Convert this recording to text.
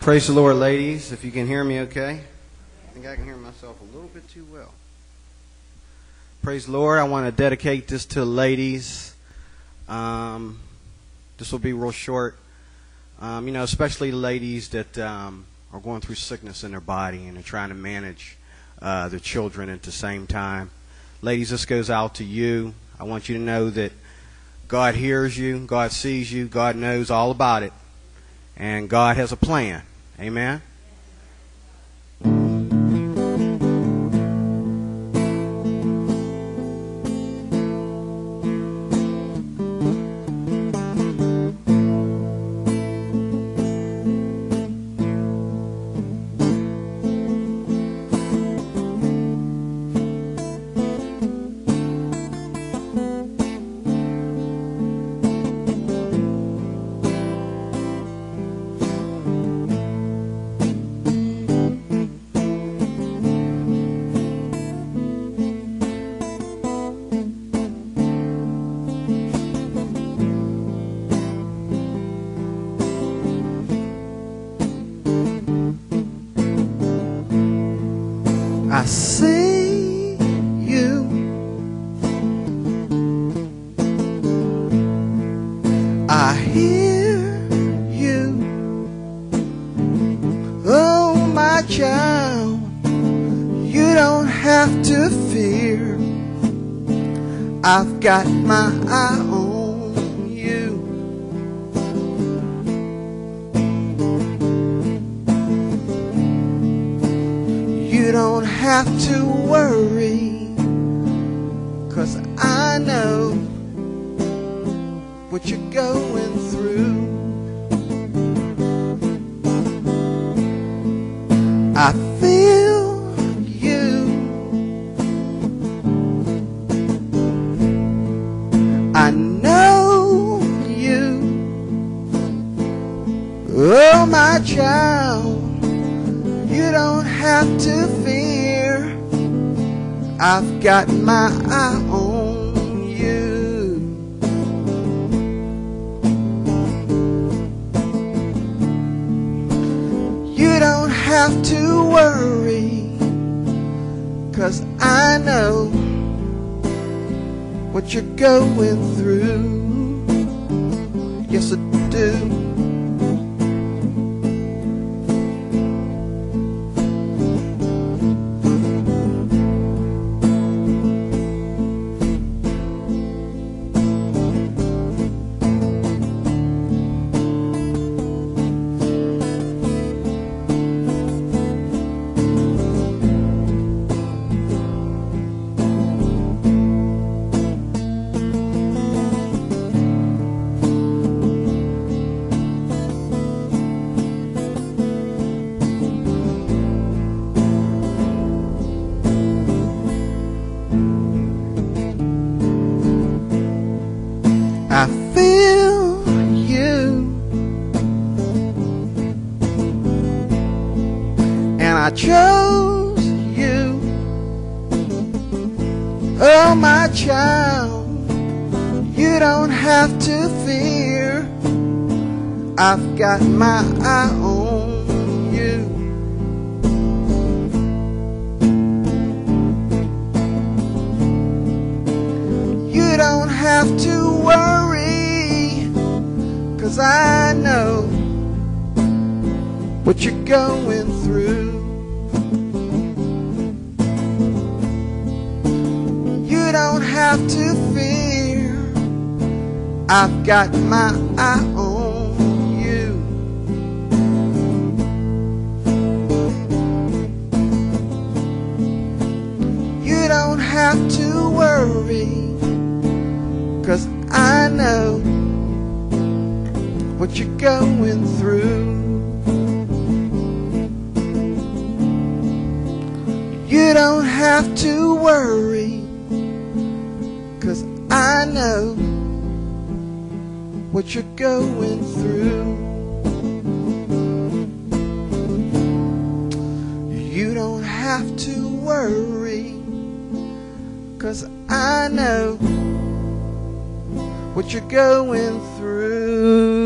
Praise the Lord, ladies. If you can hear me okay. I think I can hear myself a little bit too well. Praise the Lord. I want to dedicate this to ladies. Um, this will be real short. Um, you know, especially ladies that um, are going through sickness in their body and are trying to manage uh, their children at the same time. Ladies, this goes out to you. I want you to know that God hears you, God sees you, God knows all about it, and God has a plan. Amen. I see you. I hear you. Oh, my child, you don't have to fear. I've got my eye on You don't have to worry, cause I know what you're going through. I feel you. I know you. Oh, my child. You don't have to fear. I've got my eye on you. You don't have to worry. Cause I know what you're going through. Yes, I do. I chose you. Oh, my child, you don't have to fear. I've got my eye on you. You don't have to worry, cause I know what you're going through. Don't have to fear, I've got my eye on you. You don't have to worry. Cause I know what you're going through. You don't have to worry. I know what you're going through. You don't have to worry. Cause I know what you're going through.